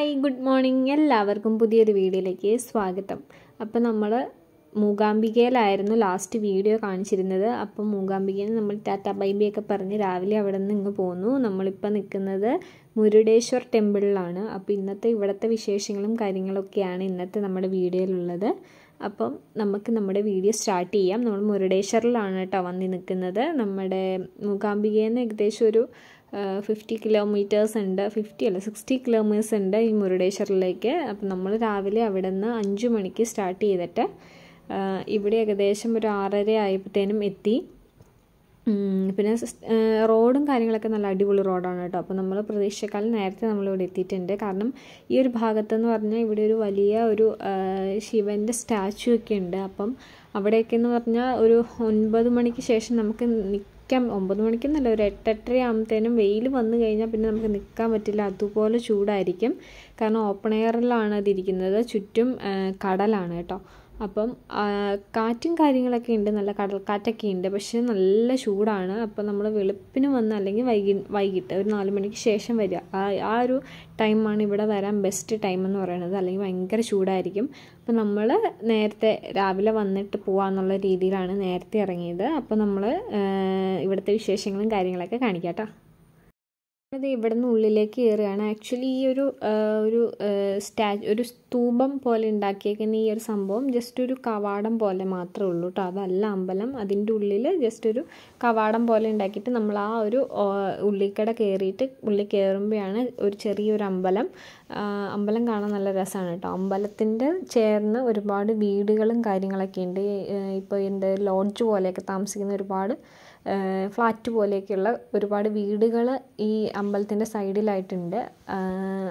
Hi good morning. എല്ലാവർക്കും പുതിയൊരു വീഡിയോയിലേക്ക് സ്വാഗതം. അപ്പോൾ നമ്മൾ മൂകാംബികയിലായിരുന്നു ലാസ്റ്റ് വീഡിയോ കാണിച്ചിരുന്നത്. അപ്പം മൂകാംബികയിൽ നമ്മൾ ടാറ്റ ബൈബിയൊക്കെ പറഞ്ഞ് രാവിലെ അവിടെ നിന്ന് ഇങ്ങ് പോന്നു. നമ്മളിപ്പോൾ നിൽക്കുന്നത് മുരുടേശ്വർ ടെമ്പിളിലാണ്. അപ്പോൾ ഇന്നത്തെ ഇവിടുത്തെ വിശേഷങ്ങളും കാര്യങ്ങളൊക്കെയാണ് ഇന്നത്തെ നമ്മുടെ വീഡിയോയിലുള്ളത്. അപ്പം നമുക്ക് നമ്മുടെ വീഡിയോ സ്റ്റാർട്ട് ചെയ്യാം. നമ്മൾ മുരുടേശ്വറിലാണ് കേട്ടോ വന്നി നിൽക്കുന്നത് നമ്മുടെ മൂകാംബികയിൽ നിന്ന് ഏകദേശം ഒരു ഫിഫ്റ്റി കിലോമീറ്റേഴ്സ് ഉണ്ട്. ഫിഫ്റ്റി അല്ല സിക്സ്റ്റി കിലോമീറ്റേഴ്സ് ഉണ്ട് ഈ മുരുടേശ്വറിലേക്ക് അപ്പം നമ്മൾ രാവിലെ അവിടെ നിന്ന് അഞ്ച് മണിക്ക് സ്റ്റാർട്ട് ചെയ്തിട്ട് ഇവിടെ ഏകദേശം ഒരു ആറര ആയപ്പോഴത്തേനും എത്തി. പിന്നെ റോഡും കാര്യങ്ങളൊക്കെ നല്ല അടിപൊളി റോഡാണ് കേട്ടോ. അപ്പോൾ നമ്മൾ പ്രതീക്ഷക്കാലം നേരത്തെ നമ്മളിവിടെ എത്തിയിട്ടുണ്ട്. കാരണം ഈ ഒരു ഭാഗത്തെന്ന് പറഞ്ഞാൽ ഇവിടെ ഒരു വലിയ ഒരു ശിവന്റെ സ്റ്റാച്ചു ഒക്കെ ഉണ്ട്. അപ്പം അവിടെയൊക്കെ എന്ന് പറഞ്ഞാൽ ഒരു ഒൻപത് മണിക്ക് ശേഷം നമുക്ക് നിൽക്കാൻ ഒമ്പത് മണിക്കെന്നല്ല ഒരു എട്ടെട്ടര ആകുമ്പോഴത്തേനും വെയിൽ വന്നു കഴിഞ്ഞാൽ പിന്നെ നമുക്ക് നിൽക്കാൻ പറ്റില്ല. അതുപോലെ ചൂടായിരിക്കും. കാരണം ഓപ്പൺ എയറിലാണ് അതിരിക്കുന്നത്. ചുറ്റും കടലാണ് കേട്ടോ. അപ്പം കാറ്റും കാര്യങ്ങളൊക്കെ ഉണ്ട് നല്ല കടൽക്കാറ്റൊക്കെ ഉണ്ട് പക്ഷേ നല്ല ചൂടാണ്. അപ്പം നമ്മൾ വെളുപ്പിന് വന്ന് അല്ലെങ്കിൽ വൈകി വൈകിട്ട് ഒരു നാല് മണിക്ക് ശേഷം വരിക. ആ ഒരു ടൈമാണ് ഇവിടെ വരാൻ ബെസ്റ്റ് ടൈം എന്ന് പറയുന്നത്. അല്ലെങ്കിൽ ഭയങ്കര ചൂടായിരിക്കും. അപ്പം നമ്മൾ നേരത്തെ രാവിലെ വന്നിട്ട് പോകാമെന്നുള്ള രീതിയിലാണ് നേരത്തെ ഇറങ്ങിയത്. അപ്പോൾ നമ്മൾ ഇവിടുത്തെ വിശേഷങ്ങളും കാര്യങ്ങളൊക്കെ കാണിക്കാം കേട്ടോ. അത് ഇവിടെ നിന്ന് ഉള്ളിലേക്ക് കയറുകയാണ് ആക്ച്വലി ഈ ഒരു ഒരു സ്റ്റാ ഒരു സ്തൂപം പോലെ ഉണ്ടാക്കിയേക്കുന്ന ഈ ഒരു സംഭവം ജസ്റ്റ് ഒരു കവാടം പോലെ മാത്രമേ ഉള്ളൂ കേട്ടോ അതല്ല അമ്പലം. അതിന്റെ ഉള്ളിൽ ജസ്റ്റ് ഒരു കവാടം പോലെ ഉണ്ടാക്കിയിട്ട് നമ്മൾ ആ ഒരു ഉള്ളിക്കട കയറിയിട്ട് ഉള്ളിൽ കയറുമ്പോഴാണ് ഒരു ചെറിയൊരു അമ്പലം. അമ്പലം കാണാൻ നല്ല രസമാണ് കേട്ടോ അമ്പലത്തിന്റെ ചേർന്ന് ഒരുപാട് വീടുകളും കാര്യങ്ങളൊക്കെ ഉണ്ട്. ഇപ്പോൾ എന്റെ ലോഡ്ജ് പോലെയൊക്കെ താമസിക്കുന്ന ഒരുപാട് ഫ്ലാറ്റ് പോലെയൊക്കെയുള്ള ഒരുപാട് വീടുകൾ ഈ അമ്പലത്തിന്റെ സൈഡിലായിട്ടുണ്ട്.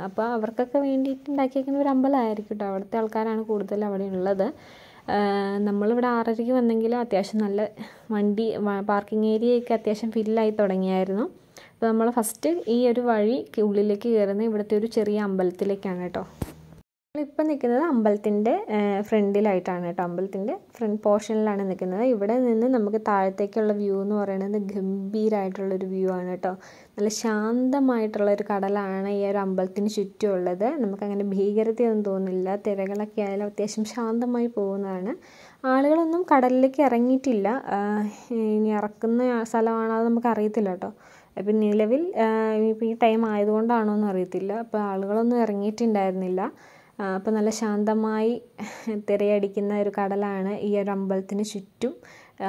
അപ്പോൾ അവർക്കൊക്കെ വേണ്ടിയിട്ട് ഉണ്ടാക്കിയേക്കുന്ന ഒരു അമ്പലമായിരിക്കും കേട്ടോ. അവിടുത്തെ ആൾക്കാരാണ് കൂടുതൽ അവിടെ ഉള്ളത്. നമ്മളിവിടെ ആറരയ്ക്ക് വന്നെങ്കിലും അത്യാവശ്യം നല്ല വണ്ടി പാർക്കിംഗ് ഏരിയയൊക്കെ അത്യാവശ്യം ഫില്ലായി തുടങ്ങിയായിരുന്നു. അപ്പോൾ നമ്മൾ ഫസ്റ്റ് ഈ ഒരു വഴി ഉള്ളിലേക്ക് കയറുന്നത് ഇവിടുത്തെ ഒരു ചെറിയ അമ്പലത്തിലേക്കാണ് കേട്ടോ. ഇപ്പം നിൽക്കുന്നത് അമ്പലത്തിന്റെ ഫ്രണ്ടിലായിട്ടാണ് കേട്ടോ. അമ്പലത്തിന്റെ ഫ്രണ്ട് പോർഷനിലാണ് നിൽക്കുന്നത്. ഇവിടെ നിന്ന് നമുക്ക് താഴത്തേക്കുള്ള വ്യൂ എന്ന് പറയുന്നത് ഗംഭീരമായിട്ടുള്ളൊരു വ്യൂ ആണ് കേട്ടോ. നല്ല ശാന്തമായിട്ടുള്ള ഒരു കടലാണ് ഈ ഒരു അമ്പലത്തിന് ചുറ്റുമുള്ളത്. നമുക്കങ്ങനെ ഭീകരതയൊന്നും തോന്നില്ല തിരകളൊക്കെ ആയാലും അത്യാവശ്യം ശാന്തമായി പോകുന്നതാണ്. ആളുകളൊന്നും കടലിലേക്ക് ഇറങ്ങിയിട്ടില്ല. ഇനി ഇറക്കുന്ന സ്ഥലമാണോ അത് നമുക്ക് അറിയത്തില്ല കേട്ടോ. അപ്പം നിലവിൽ ഇപ്പം ഈ ടൈം ആയതുകൊണ്ടാണോ എന്ന് അറിയത്തില്ല. അപ്പോൾ ആളുകളൊന്നും ഇറങ്ങിയിട്ടുണ്ടായിരുന്നില്ല. അപ്പോൾ നല്ല ശാന്തമായി തിരയടിക്കുന്ന ഒരു കടലാണ് ഈ ഒരു അമ്പലത്തിന് ചുറ്റും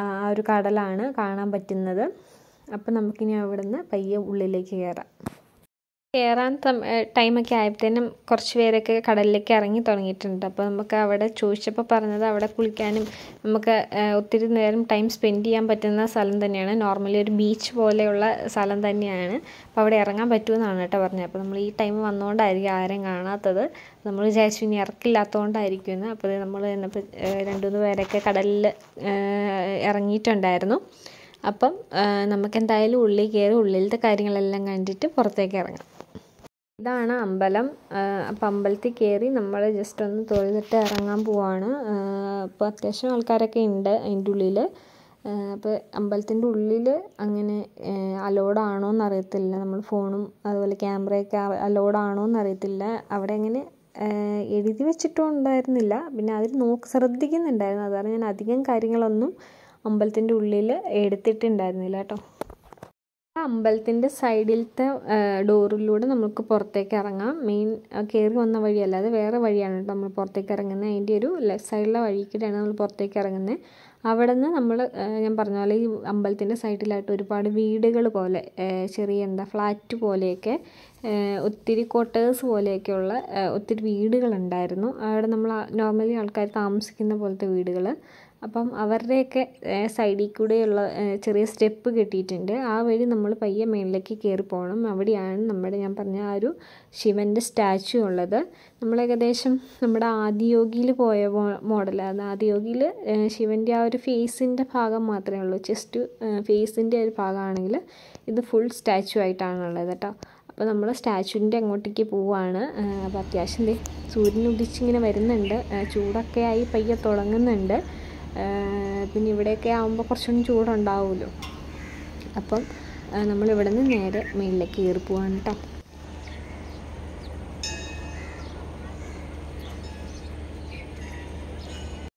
ആ ഒരു കടലാണ് കാണാൻ പറ്റുന്നത്. അപ്പോൾ നമുക്കിനി അവിടുന്ന് പയ്യെ ഉള്ളിലേക്ക് കയറാം കയറാൻ ടൈമൊക്കെ ആയപ്പോഴത്തേനും കുറച്ച് പേരൊക്കെ കടലിലേക്ക് ഇറങ്ങി തുടങ്ങിയിട്ടുണ്ട്. അപ്പോൾ നമുക്ക് അവിടെ ചോദിച്ചപ്പോൾ പറഞ്ഞത് അവിടെ കുളിക്കാനും നമുക്ക് ഒത്തിരി നേരം ടൈം സ്പെൻഡ് ചെയ്യാൻ പറ്റുന്ന സ്ഥലം തന്നെയാണ്. നോർമലി ഒരു ബീച്ച് പോലെയുള്ള സ്ഥലം തന്നെയാണ്. അപ്പോൾ അവിടെ ഇറങ്ങാൻ പറ്റുമെന്നാണ് കേട്ടോ പറഞ്ഞത്. അപ്പോൾ നമ്മൾ ഈ ടൈം വന്നുകൊണ്ടായിരിക്കും ആരും കാണാത്തത്. നമ്മൾ വിചാരിച്ചു ഇനി ഇറക്കില്ലാത്തതുകൊണ്ടായിരിക്കും എന്ന് അപ്പോൾ നമ്മൾ എന്നപ്പോൾ രണ്ട് മൂന്ന് പേരൊക്കെ കടലിൽ ഇറങ്ങിയിട്ടുണ്ടായിരുന്നു. അപ്പം നമുക്ക് എന്തായാലും ഉള്ളിൽ കയറി ഉള്ളിലത്തെ കാര്യങ്ങളെല്ലാം കണ്ടിട്ട് പുറത്തേക്ക് ഇറങ്ങാം. ഇതാണ് അമ്പലം. അപ്പം അമ്പലത്തിൽ കയറി നമ്മൾ ജസ്റ്റ് ഒന്ന് തൊഴുതിട്ട് ഇറങ്ങാൻ പോവാണ്. അപ്പോൾ അത്യാവശ്യം ആൾക്കാരൊക്കെ ഉണ്ട് അതിന്റെ ഉള്ളിൽ അപ്പോൾ അമ്പലത്തിന്റെ ഉള്ളിൽ അങ്ങനെ അലോഡാണോ എന്നറിയത്തില്ല നമ്മൾ ഫോണും അതുപോലെ ക്യാമറയൊക്കെ അലോഡാണോ എന്നറിയത്തില്ല അവിടെ അങ്ങനെ എഴുതി വെച്ചിട്ടും ഉണ്ടായിരുന്നില്ല. പിന്നെ അതിൽ നോക്ക് ശ്രദ്ധിക്കുന്നുണ്ടായിരുന്നു. അതാണ് ഞാൻ അധികം കാര്യങ്ങളൊന്നും അമ്പലത്തിന്റെ ഉള്ളിൽ എടുത്തിട്ടുണ്ടായിരുന്നില്ല കേട്ടോ. അമ്പലത്തിന്റെ സൈഡിലത്തെ ഡോറിലൂടെ നമുക്ക് പുറത്തേക്ക് ഇറങ്ങാം. മെയിൻ കയറി വന്ന വഴിയല്ലാതെ വേറെ വഴിയാണ് കേട്ടോ നമ്മൾ പുറത്തേക്ക് ഇറങ്ങുന്നത്. അതിന്റെ ഒരു ലെഫ്റ്റ് സൈഡിലെ വഴിക്കിട്ടാണ് നമ്മൾ പുറത്തേക്ക് ഇറങ്ങുന്നത്. അവിടെ നിന്ന് നമ്മൾ ഞാൻ പറഞ്ഞ പോലെ ഈ അമ്പലത്തിന്റെ സൈഡിലായിട്ട് ഒരുപാട് വീടുകൾ പോലെ ചെറിയ എന്താ ഫ്ലാറ്റ് പോലെയൊക്കെ ഒത്തിരി ക്വാർട്ടേഴ്സ് പോലെയൊക്കെയുള്ള ഒത്തിരി വീടുകളുണ്ടായിരുന്നു. അവിടെ നമ്മൾ നോർമലി ആൾക്കാർ താമസിക്കുന്ന പോലത്തെ വീടുകൾ. അപ്പം അവരുടെയൊക്കെ സൈഡിൽ കൂടെയുള്ള ചെറിയ സ്റ്റെപ്പ് കെട്ടിയിട്ടുണ്ട്. ആ വഴി നമ്മൾ പയ്യെ മേളിലേക്ക് കയറി പോകണം അവിടെയാണ് നമ്മുടെ ഞാൻ പറഞ്ഞ ആ ഒരു ശിവന്റെ സ്റ്റാച്ചു ഉള്ളത്. നമ്മൾ ഏകദേശം നമ്മുടെ ആദിയോഗിയിൽ പോയ മോഡലാണ് ആദിയോഗിയിൽ ശിവന്റെ ആ ഒരു ഫേസിന്റെ ഭാഗം മാത്രമേ ഉള്ളൂ. ചെസ്റ്റ് ഫേസിന്റെ ഒരു ഭാഗമാണെങ്കിൽ ഇത് ഫുൾ സ്റ്റാച്ചു ആയിട്ടാണുള്ളത് കേട്ടോ. അപ്പോൾ നമ്മൾ സ്റ്റാച്ചുവിന്റെ അങ്ങോട്ടേക്ക് പോവുകയാണ് അപ്പോൾ അത്യാവശ്യം സൂര്യൻ ഉദിച്ചിങ്ങനെ വരുന്നുണ്ട്. ചൂടൊക്കെ ആയി പയ്യെ തുടങ്ങുന്നുണ്ട്. പിന്നെ ഇവിടെയൊക്കെ ആകുമ്പോൾ കുറച്ചൊന്നും ചൂടുണ്ടാവുമല്ലോ അപ്പം നമ്മൾ ഇവിടെ നിന്ന് നേരെ മേളിലേക്ക് കയറി പോവാണ് കേട്ടോ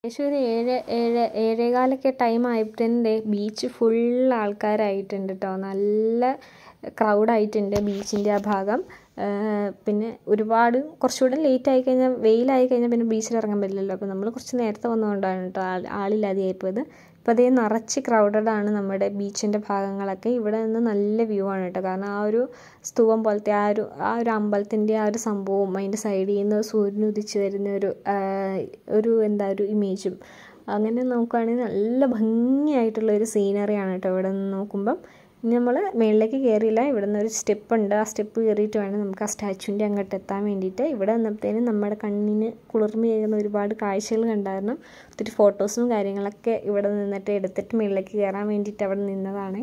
ഏകദേശം ഒരു ഏഴ് ഏഴ് ഏഴേകാലൊക്കെ ടൈം ആയപ്പോഴേ ബീച്ച് ഫുൾ ആൾക്കാരായിട്ടുണ്ട് കേട്ടോ നല്ല ക്രൗഡായിട്ടുണ്ട് ബീച്ചിന്റെ ആ ഭാഗം. പിന്നെ ഒരുപാട് കുറച്ചുകൂടെ ലേറ്റ് ആയി കഴിഞ്ഞാൽ വെയിലായി കഴിഞ്ഞാൽ പിന്നെ ബീച്ചിൽ ഇറങ്ങാൻ പറ്റില്ലല്ലോ. അപ്പോൾ നമ്മൾ കുറച്ച് നേരത്തെ വന്നുകൊണ്ടാണ് കേട്ടോ ആൾ ആളില്ലാതെയായിപ്പോയത് ഇപ്പോൾ അതേ നിറച്ച് ആണ് നമ്മുടെ ബീച്ചിന്റെ ഭാഗങ്ങളൊക്കെ. ഇവിടെ നിന്ന് നല്ല വ്യൂ ആണ് കേട്ടോ കാരണം ആ ഒരു സ്തൂപം പോലത്തെ ആ ഒരു ആ ഒരു അമ്പലത്തിന്റെ ആ ഒരു സംഭവവും അതിന്റെ സൈഡിൽ നിന്ന് സൂര്യൻ ഉദിച്ച് വരുന്ന ഒരു ഒരു എന്താ ഒരു ഇമേജും അങ്ങനെ നോക്കുകയാണെങ്കിൽ നല്ല ഭംഗിയായിട്ടുള്ള ഒരു സീനറിയാണ് കേട്ടോ ഇവിടെ നിന്ന് നോക്കുമ്പം. നമ്മൾ മുകളിലേക്ക് കയറിയില്ല ഇവിടെ നിന്ന് ഒരു സ്റ്റെപ്പ് ഉണ്ട്. ആ സ്റ്റെപ്പ് കയറിയിട്ട് വേണം നമുക്ക് ആ സ്റ്റാച്ചുവിന്റെ അങ്ങോട്ട് എത്താൻ വേണ്ടിയിട്ട്. ഇവിടെ വന്നപ്പോഴത്തേനും നമ്മുടെ കണ്ണിന് കുളിർമയേകുന്ന ഒരുപാട് കാഴ്ചകൾ കണ്ടായിരുന്നു. ഒത്തിരി ഫോട്ടോസും കാര്യങ്ങളൊക്കെ ഇവിടെ നിന്നിട്ട് എടുത്തിട്ട് മുകളിലേക്ക് കയറാൻ വേണ്ടിയിട്ട് അവിടെ നിന്നതാണ്.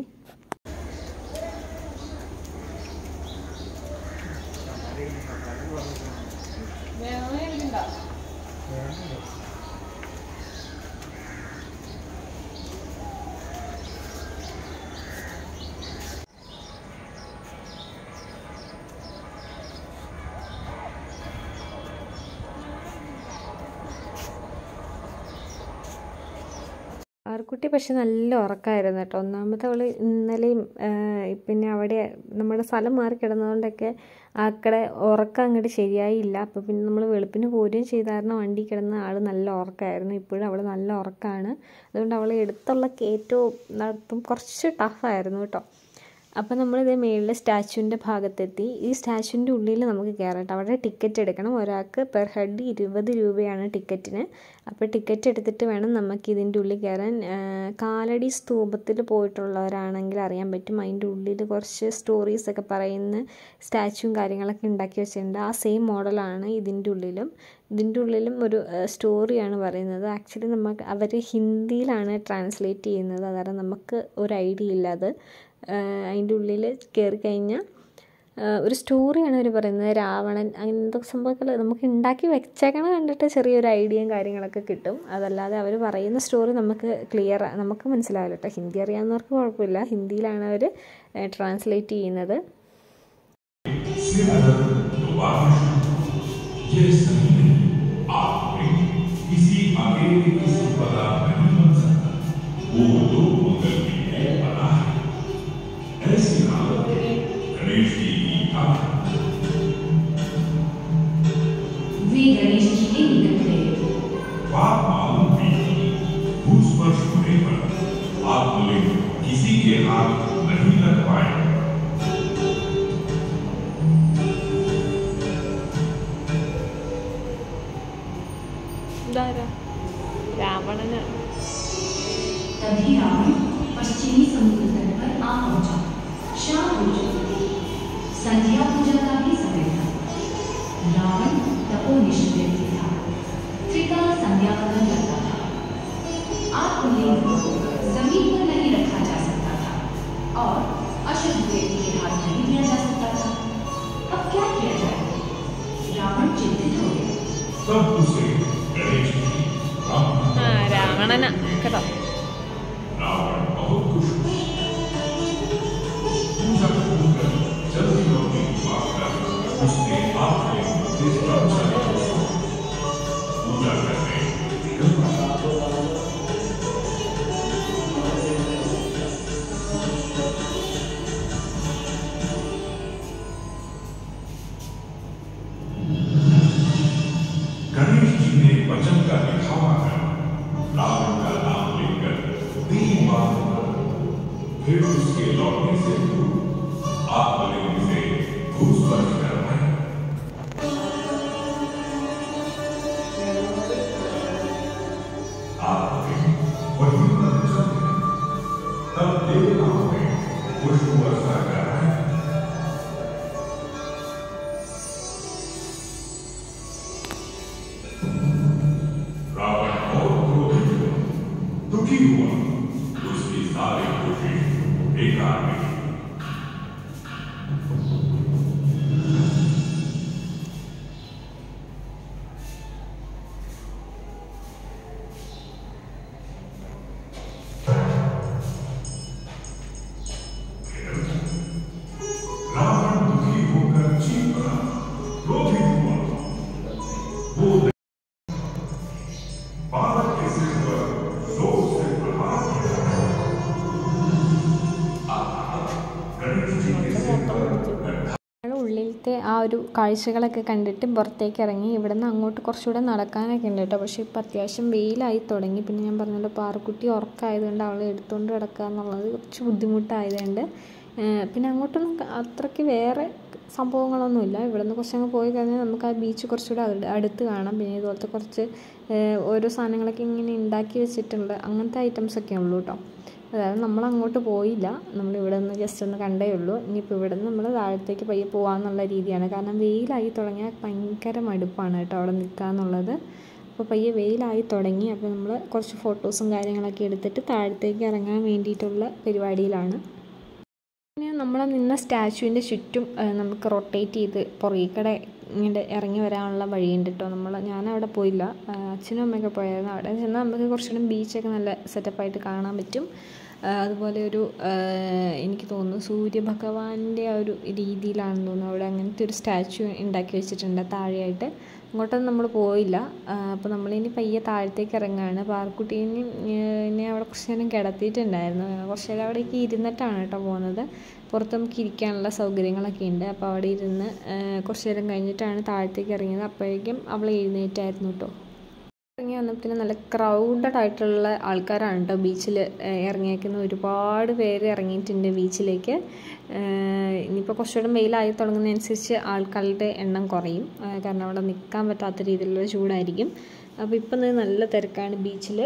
ആർക്കുട്ടി പക്ഷെ നല്ല ഉറക്കമായിരുന്നു കേട്ടോ. ഒന്നാമത്തെ അവൾ ഇന്നലെയും പിന്നെ അവിടെ നമ്മുടെ സ്ഥലം മാറി കിടന്നതുകൊണ്ടൊക്കെ ആക്കടെ ഉറക്കം അങ്ങോട്ട് ശരിയായില്ല. അപ്പോൾ പിന്നെ നമ്മൾ വെളുപ്പിന് പോരുകയും ചെയ്തായിരുന്നു. വണ്ടി കിടന്ന ആൾ നല്ല ഉറക്കമായിരുന്നു ഇപ്പോഴും അവൾ നല്ല ഉറക്കമാണ് അതുകൊണ്ട് അവൾ എടുത്തുള്ള കയറ്റവും നടത്തും കുറച്ച് ടഫായിരുന്നു കേട്ടോ. അപ്പോൾ നമ്മളിത് മേളിൽ സ്റ്റാച്ചുവിന്റെ ഭാഗത്തെത്തി. ഈ സ്റ്റാച്ചുവിന്റെ ഉള്ളിൽ നമുക്ക് കയറട്ടെ അവിടെ ടിക്കറ്റ് എടുക്കണം. ഒരാൾക്ക് പെർ ഹെഡ് ഇരുപത് രൂപയാണ് ടിക്കറ്റിന്. അപ്പോൾ ടിക്കറ്റ് എടുത്തിട്ട് വേണം നമുക്ക് ഇതിന്റെ ഉള്ളിൽ കയറാൻ കാലടി സ്തൂപത്തിൽ പോയിട്ടുള്ളവരാണെങ്കിൽ അറിയാൻ പറ്റും. അതിന്റെ ഉള്ളിൽ കുറച്ച് സ്റ്റോറീസൊക്കെ പറയുന്ന സ്റ്റാച്ചുവും കാര്യങ്ങളൊക്കെ ഉണ്ടാക്കി വെച്ചിട്ടുണ്ട്. ആ സെയിം മോഡലാണ് ഇതിന്റെ ഉള്ളിലും. ഇതിന്റെ ഉള്ളിലും ഒരു സ്റ്റോറിയാണ് പറയുന്നത്. ആക്ച്വലി നമുക്ക് അവർ ഹിന്ദിയിലാണ് ട്രാൻസ്ലേറ്റ് ചെയ്യുന്നത്. അതായത് നമുക്ക് ഒരു ഐഡിയ ഇല്ല അത്. അതിന്റെ ഉള്ളിൽ കയറി കഴിഞ്ഞാൽ ഒരു സ്റ്റോറിയാണ് അവർ പറയുന്നത്. രാവണൻ അങ്ങനത്തെ സംഭവമൊക്കെ നമുക്ക് ഉണ്ടാക്കി വെച്ചേക്കണ കണ്ടിട്ട് ചെറിയൊരു ഐഡിയയും കാര്യങ്ങളൊക്കെ കിട്ടും. അതല്ലാതെ അവർ പറയുന്ന സ്റ്റോറി നമുക്ക് ക്ലിയർ നമുക്ക് മനസ്സിലാവില്ല കേട്ടോ. ഹിന്ദി അറിയാവുന്നവർക്ക് കുഴപ്പമില്ല. ഹിന്ദിയിലാണ് അവർ ട്രാൻസ്ലേറ്റ് ചെയ്യുന്നത്. बोले किसी के हाथ नहीं लग पाए रावणन तभी रावण पश्चिमी समुद्र तट पर आ पहुँचा शाम हो चुकी थी संध्या पूजा का भी समय था रावण तपोनिष्ठ व्यक्ति था त्रिकाल संध्या का Allahu ഒരു കാഴ്ചകളൊക്കെ കണ്ടിട്ട് പുറത്തേക്ക് ഇറങ്ങി ഇവിടെ നിന്ന് അങ്ങോട്ട് കുറച്ചുകൂടെ നടക്കാനൊക്കെ ഉണ്ട് കേട്ടോ. പക്ഷേ ഇപ്പം അത്യാവശ്യം വെയിലായി തുടങ്ങി. പിന്നെ ഞാൻ പറഞ്ഞല്ലോ പാറക്കുട്ടി ഉറക്കമായതുകൊണ്ട് അവളെ എടുത്തുകൊണ്ട് കിടക്കുക എന്നുള്ളത് കുറച്ച് ബുദ്ധിമുട്ടായതുകൊണ്ട്. പിന്നെ അങ്ങോട്ടൊന്നും അത്രയ്ക്ക് വേറെ സംഭവങ്ങളൊന്നുമില്ല ഇവിടെ നിന്ന് കുറച്ചങ്ങ് പോയി കഴിഞ്ഞാൽ നമുക്ക് ആ ബീച്ച് കുറച്ചുകൂടെ അടു- അടുത്ത് കാണാം. പിന്നെ ഇതുപോലത്തെ കുറച്ച് ഓരോ സാധനങ്ങളൊക്കെ ഇങ്ങനെ ഉണ്ടാക്കി വെച്ചിട്ടുണ്ട്. അങ്ങനത്തെ ഐറ്റംസൊക്കെ ഉള്ളൂ കേട്ടോ. അതായത് നമ്മൾ അങ്ങോട്ട് പോയില്ല. നമ്മൾ ഇവിടെ നിന്ന് ജസ്റ്റ് ഒന്ന് കണ്ടേ ഉള്ളൂ. ഇനിയിപ്പോൾ ഇവിടെ നിന്ന് നമ്മൾ താഴത്തേക്ക് പയ്യെ പോകാമെന്നുള്ള രീതിയാണ്. കാരണം വെയിലായി തുടങ്ങിയാൽ ഭയങ്കര മടുപ്പാണ് കേട്ടോ അവിടെ നിൽക്കുക എന്നുള്ളത് അപ്പോൾ പയ്യെ വെയിലായി തുടങ്ങി. അപ്പോൾ നമ്മൾ കുറച്ച് ഫോട്ടോസും കാര്യങ്ങളൊക്കെ എടുത്തിട്ട് താഴത്തേക്ക് ഇറങ്ങാൻ വേണ്ടിയിട്ടുള്ള പരിപാടിയിലാണ്. പിന്നെ നമ്മൾ നിന്ന സ്റ്റാച്ചുവിന്റെ ചുറ്റും നമുക്ക് റൊട്ടേറ്റ് ചെയ്ത് പുറകിക്കടെ ഇങ്ങോട്ട് ഇറങ്ങി വരാനുള്ള വഴിയുണ്ട് കേട്ടോ. നമ്മൾ ഞാനവിടെ പോയില്ല. അച്ഛനും അമ്മയൊക്കെ പോയായിരുന്നു. അവിടെ ചെന്നാൽ നമുക്ക് കുറച്ചുകൂടി ബീച്ചൊക്കെ നല്ല സെറ്റപ്പായിട്ട് കാണാൻ പറ്റും. അതുപോലെ ഒരു എനിക്ക് തോന്നുന്നു സൂര്യഭഗവാന്റെ ആ ഒരു രീതിയിലാണെന്ന് തോന്നുന്നു. അവിടെ അങ്ങനത്തെ ഒരു സ്റ്റാച്ചു ഉണ്ടാക്കി വെച്ചിട്ടുണ്ട് താഴെയായിട്ട്. അങ്ങോട്ടൊന്നും നമ്മൾ പോയില്ല. അപ്പോൾ നമ്മളിനി പയ്യെ താഴത്തേക്ക് ഇറങ്ങുകയാണ് പാർക്കുട്ടീനെ എന്നെ അവിടെ കുറച്ച് നേരം കിടത്തിയിട്ടുണ്ടായിരുന്നു. കുറച്ച് നേരം അവിടേക്ക് ഇരുന്നിട്ടാണ് കേട്ടോ പോകുന്നത്. പുറത്ത് നമുക്ക് ഇരിക്കാനുള്ള സൗകര്യങ്ങളൊക്കെ ഉണ്ട്. അപ്പോൾ അവിടെ ഇരുന്ന് കുറച്ച് നേരം കഴിഞ്ഞിട്ടാണ് താഴത്തേക്ക് ഇറങ്ങിയത്. അപ്പോഴേക്കും അവൾ എഴുന്നേറ്റായിരുന്നു കേട്ടോ. ഇറങ്ങി വന്നപ്പോൾ നല്ല ക്രൗഡഡ് ആയിട്ടുള്ള ആൾക്കാരാണ് കേട്ടോ ബീച്ചിൽ ഇറങ്ങിയേക്കുന്ന. ഒരുപാട് പേര് ഇറങ്ങിയിട്ടുണ്ട് ബീച്ചിലേക്ക് ഇനിയിപ്പോൾ കുറച്ചുകൂടെ വെയിലായി തുടങ്ങുന്നതനുസരിച്ച് ആൾക്കാരുടെ എണ്ണം കുറയും. കാരണം അവിടെ നിൽക്കാൻ പറ്റാത്ത രീതിയിലുള്ള ചൂടായിരിക്കും. അപ്പോൾ ഇപ്പം നല്ല തിരക്കാണ് ബീച്ചിൽ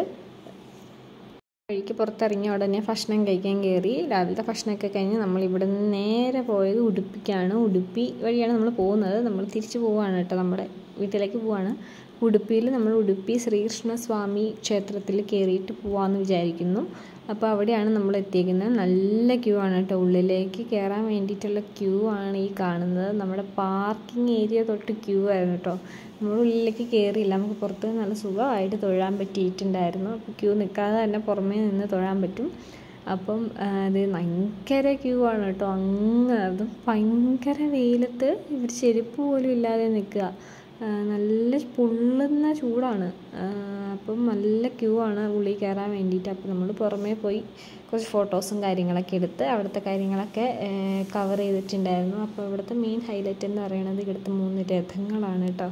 വഴിക്ക് പുറത്തിറങ്ങി ഉടനെ ഭക്ഷണം കഴിക്കാൻ കയറി രാവിലത്തെ ഭക്ഷണമൊക്കെ കഴിഞ്ഞ് നമ്മൾ ഇവിടെ നിന്ന് നേരെ പോയത് ഉടുപ്പിക്കാണ്. ഉടുപ്പി വഴിയാണ് നമ്മൾ പോകുന്നത്. നമ്മൾ തിരിച്ചു പോവുകയാണ് കേട്ടോ നമ്മുടെ വീട്ടിലേക്ക് പോവാണ്. ഉടുപ്പിയിൽ നമ്മൾ ഉടുപ്പി ശ്രീകൃഷ്ണസ്വാമി ക്ഷേത്രത്തിൽ കയറിയിട്ട് പോവാമെന്ന് വിചാരിക്കുന്നു. അപ്പോൾ അവിടെയാണ് നമ്മൾ എത്തിയിരിക്കുന്നത് നല്ല ക്യൂ ആണ് കേട്ടോ. ഉള്ളിലേക്ക് കയറാൻ വേണ്ടിയിട്ടുള്ള ക്യൂ ആണ് ഈ കാണുന്നത്. നമ്മുടെ പാർക്കിംഗ് ഏരിയ തൊട്ട് ക്യൂ ആയിരുന്നു കേട്ടോ. നമ്മൾ ഉള്ളിലേക്ക് കയറിയില്ല. നമുക്ക് പുറത്ത് നല്ല സുഖമായിട്ട് തൊഴാൻ പറ്റിയിട്ടുണ്ടായിരുന്നു. അപ്പോൾ ക്യൂ നിൽക്കാതെ തന്നെ പുറമേ നിന്ന് തൊഴാൻ പറ്റും. അപ്പം അത് ഭയങ്കര ക്യൂ ആണ് കേട്ടോ. അങ്ങ് അതും ഭയങ്കര വെയിലത്ത് ഇവർ ചെരുപ്പ് പോലും ഇല്ലാതെ നിൽക്കുക. നല്ല പൊള്ളുന്ന ചൂടാണ്. അപ്പം നല്ല ക്യൂ ആണ് ഉള്ളിൽ കയറാൻ വേണ്ടിയിട്ട്. അപ്പം നമ്മൾ പുറമേ പോയി കുറച്ച് ഫോട്ടോസും കാര്യങ്ങളൊക്കെ എടുത്ത് അവിടുത്തെ കാര്യങ്ങളൊക്കെ കവർ ചെയ്തിട്ടുണ്ടായിരുന്നു. അപ്പോൾ ഇവിടുത്തെ മെയിൻ ഹൈലൈറ്റ് എന്ന് പറയുന്നത് ഇവിടുത്തെ മൂന്ന് രഥങ്ങളാണ് കേട്ടോ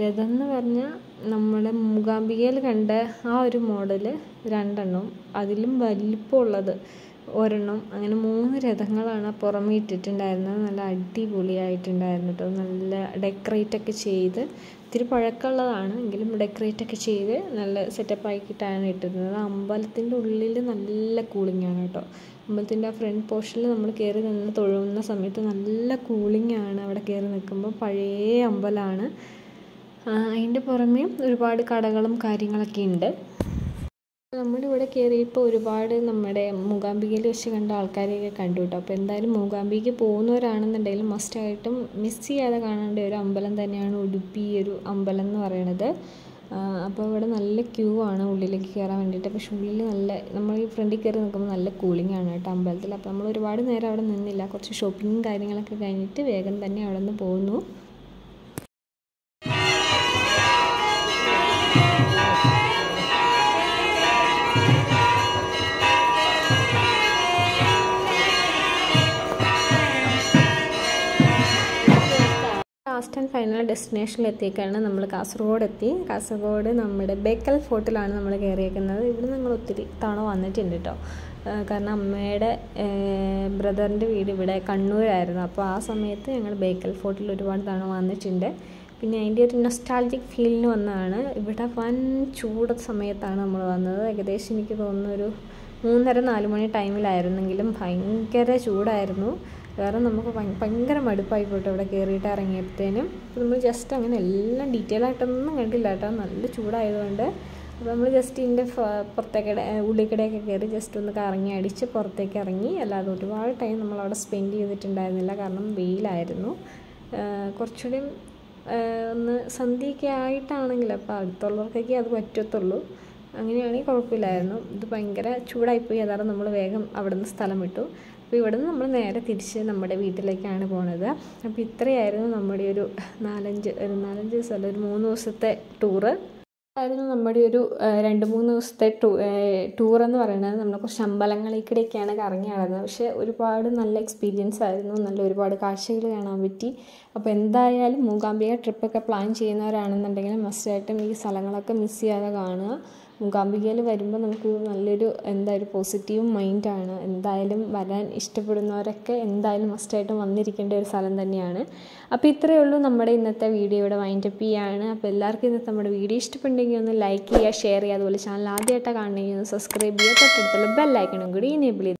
രഥം എന്ന് പറഞ്ഞാൽ നമ്മുടെ മൂകാംബികയിൽ കണ്ട ആ ഒരു മോഡൽ രണ്ടെണ്ണം. അതിലും വലിപ്പമുള്ളത് ഒരെണ്ണം. അങ്ങനെ മൂന്ന് രഥങ്ങളാണ് പുറമേ ഇട്ടിട്ടുണ്ടായിരുന്നത്. നല്ല അടിപൊളിയായിട്ടുണ്ടായിരുന്നു കേട്ടോ നല്ല ഡെക്കറേറ്റ് ഒക്കെ ചെയ്ത് ഇത്തിരി പഴക്കമുള്ളതാണ്. എങ്കിലും ഡെക്കറേറ്റ് ഒക്കെ ചെയ്ത് നല്ല സെറ്റപ്പ് ആക്കിയിട്ടാണ് ഇട്ടിരുന്നത്. അമ്പലത്തിന്റെ ഉള്ളിൽ നല്ല കൂളിംഗ് ആണ് കേട്ടോ അമ്പലത്തിന്റെ ആ ഫ്രണ്ട് പോർഷനിൽ നമ്മൾ കയറി നിന്ന് തൊഴുന്ന സമയത്ത് നല്ല കൂളിംഗ് ആണ് അവിടെ കയറി നിൽക്കുമ്പോൾ പഴയ അമ്പലമാണ് അതിന്റെ പുറമേ ഒരുപാട് കടകളും കാര്യങ്ങളൊക്കെ ഉണ്ട്. നമ്മുടെ ഇവിടെ കയറിയപ്പോൾ ഒരുപാട് നമ്മുടെ മൂകാംബികയിൽ വെച്ച് കണ്ട ആൾക്കാരെയൊക്കെ കണ്ടു കേട്ടോ. അപ്പോൾ എന്തായാലും മൂകാംബികയ്ക്ക് പോകുന്നവരാണെന്നുണ്ടെങ്കിലും മസ്റ്റായിട്ടും മിസ് ചെയ്യാതെ കാണേണ്ട ഒരു അമ്പലം തന്നെയാണ് ഉടുപ്പി ഒരു അമ്പലം എന്ന് പറയണത്. അപ്പോൾ ഇവിടെ നല്ല ക്യൂ ആണ് ഉള്ളിലേക്ക് കയറാൻ വേണ്ടിയിട്ട്. പക്ഷെ ഉള്ളിൽ നല്ല നമ്മൾ ഈ ഫ്രണ്ടിൽ കയറി നിൽക്കുമ്പോൾ നല്ല കൂളിംഗ് ആണ് കേട്ടോ അമ്പലത്തിൽ. അപ്പോൾ നമ്മൾ ഒരുപാട് നേരം അവിടെ നിന്നില്ല. കുറച്ച് ഷോപ്പിങ്ങും കാര്യങ്ങളൊക്കെ കഴിഞ്ഞിട്ട് വേഗം തന്നെ അവിടെ നിന്ന് പോകുന്നു ലാസ്റ്റ് ആൻഡ് ഫൈനൽ ഡെസ്റ്റിനേഷനിൽ എത്തിയേക്കാണ് നമ്മൾ കാസർഗോഡ് എത്തി കാസർഗോഡ് നമ്മുടെ ബേക്കൽ ഫോർട്ടിലാണ് നമ്മൾ കയറിയേക്കുന്നത്. ഇവിടെ നമ്മൾ ഒത്തിരി തവണ വന്നിട്ടുണ്ട് കേട്ടോ കാരണം അമ്മയുടെ ബ്രദറിന്റെ വീട് ഇവിടെ കണ്ണൂരായിരുന്നു. അപ്പോൾ ആ സമയത്ത് ഞങ്ങൾ ബേക്കൽ ഫോർട്ടിൽ ഒരുപാട് തവണ വന്നിട്ടുണ്ട്. പിന്നെ അതിന്റെ ഒരു നൊസ്റ്റാൾജിക് ഫീലിന് വന്നതാണ് ഇവിടെ വൻ ചൂട് സമയത്താണ് നമ്മൾ വന്നത്. ഏകദേശം എനിക്ക് തോന്നുന്നൊരു മൂന്നര നാല് മണി ടൈമിലായിരുന്നെങ്കിലും ഭയങ്കര ചൂടായിരുന്നു. വേറെ നമുക്ക് ഭയങ്കര മടുപ്പായി പോയിട്ട് അവിടെ കയറിയിട്ട് ഇറങ്ങിയപ്പോഴത്തേനും. നമ്മൾ ജസ്റ്റ് അങ്ങനെ എല്ലാം ഡീറ്റെയിൽ ആയിട്ടൊന്നും കണ്ടില്ല കേട്ടോ. നല്ല ചൂടായതുകൊണ്ട്. അപ്പോൾ നമ്മൾ ജസ്റ്റ് ഇതിന്റെ പുറത്തേക്കിടെ ഉള്ളിക്കടയൊക്കെ കയറി ജസ്റ്റ് ഒന്ന് കറങ്ങി അടിച്ച് പുറത്തേക്ക് ഇറങ്ങി. അല്ലാതെ ഒരുപാട് ടൈം നമ്മൾ അവിടെ സ്പെൻഡ് ചെയ്തിട്ടുണ്ടായിരുന്നില്ല. കാരണം വെയിലായിരുന്നു. കുറച്ചുകൂടി ഒന്ന് സന്ധ്യയൊക്കെ ആയിട്ടാണെങ്കിൽ അപ്പോൾ അടുത്തുള്ളവർക്കൊക്കെ അത് പറ്റത്തുള്ളൂ. അങ്ങനെയാണെങ്കിൽ കുഴപ്പമില്ലായിരുന്നു. ഇത് ഭയങ്കര ചൂടായിപ്പോയി. അതാണ് നമ്മൾ വേഗം അവിടെ നിന്ന് സ്ഥലം വിട്ടു. അപ്പോൾ ഇവിടെ നിന്ന് നമ്മൾ നേരെ തിരിച്ച് നമ്മുടെ വീട്ടിലേക്കാണ് പോണത്. അപ്പോൾ ഇത്രയായിരുന്നു നമ്മുടെ ഒരു നാലഞ്ച് ഒരു നാലഞ്ച് ദിവസമല്ല ഒരു മൂന്ന് ദിവസത്തെ ടൂറ് ആയിരുന്നു നമ്മുടെ ഒരു രണ്ട് മൂന്ന് ദിവസത്തെ ടൂ ടൂർ എന്ന് പറയുന്നത്. നമ്മൾ കുറച്ച് അമ്പലങ്ങളിൽ കൂടെയൊക്കെയാണ് കറങ്ങി നടന്നത്. പക്ഷേ ഒരുപാട് നല്ല എക്സ്പീരിയൻസ് ആയിരുന്നു. നല്ല ഒരുപാട് കാഴ്ചകൾ കാണാൻ പറ്റി. അപ്പോൾ എന്തായാലും മൂകാംബിക ട്രിപ്പൊക്കെ പ്ലാൻ ചെയ്യുന്നവരാണെന്നുണ്ടെങ്കിൽ മസ്റ്റായിട്ടും ഈ സ്ഥലങ്ങളൊക്കെ മിസ് ചെയ്യാതെ കാണുക. മൂകാംബികയിൽ വരുമ്പോൾ നമുക്ക് നല്ലൊരു എന്തായാലും പോസിറ്റീവ് മൈൻഡാണ് എന്തായാലും വരാൻ ഇഷ്ടപ്പെടുന്നവരൊക്കെ എന്തായാലും മസ്റ്റായിട്ടും വന്നിരിക്കേണ്ട ഒരു സ്ഥലം തന്നെയാണ്. അപ്പോൾ ഇത്രയേ ഉള്ളൂ നമ്മുടെ ഇന്നത്തെ വീഡിയോ ഇവിടെ വൈൻഡപ്പ് ചെയ്യാണ്. അപ്പോൾ എല്ലാവർക്കും ഇന്നത്തെ നമ്മുടെ വീഡിയോ ഇഷ്ടപ്പെട്ടെങ്കിൽ ഒന്ന് ലൈക്ക് ചെയ്യുക ഷെയർ ചെയ്യുക. അതുപോലെ ചാനൽ ആദ്യമായിട്ടാണ് കാണണമെങ്കിൽ ഒന്ന് സബ്സ്ക്രൈബ് ചെയ്യുക. തൊട്ടടുത്തുള്ള ബെല്ലൈക്കണും കൂടി ഇനേബിൾ ചെയ്ത്